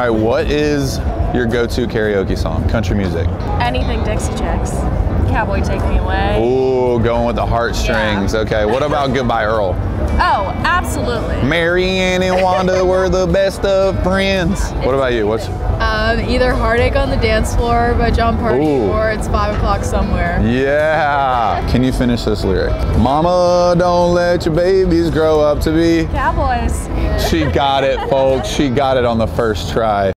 All right, what is your go-to karaoke song? Country music. Anything Dixie Chicks. Cowboy Take Me Away. Ooh, going with the heartstrings. Yeah. Okay, what about Goodbye Earl? Oh, absolutely. Mary Ann and Wanda were the best of friends. What about you? What's Um, either Heartache on the Dance Floor by Jon Pardi Ooh. or It's 5 o'clock somewhere. Yeah. Can you finish this lyric? Mama, don't let your babies grow up to be. Cowboys. She got it, folks. She got it on the first try.